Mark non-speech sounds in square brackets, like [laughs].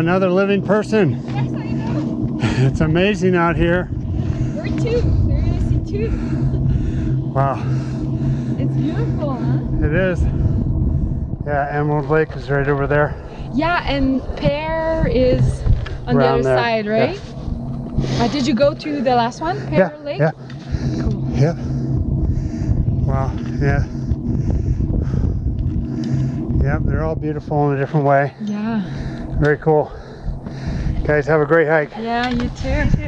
Another living person. Yes, I know. [laughs] It's amazing out here. We're two. We're gonna see two. Wow, It's beautiful, huh? it is. Yeah, Emerald Lake is right over there. Yeah, and Pear is on the other there, side, right? Uh, did you go to the last one, Pear yeah, Lake? yeah, Cool. yeah. Wow, yeah. Yep, they're all beautiful in a different way. Yeah. Very cool. Guys, have a great hike. Yeah, you too.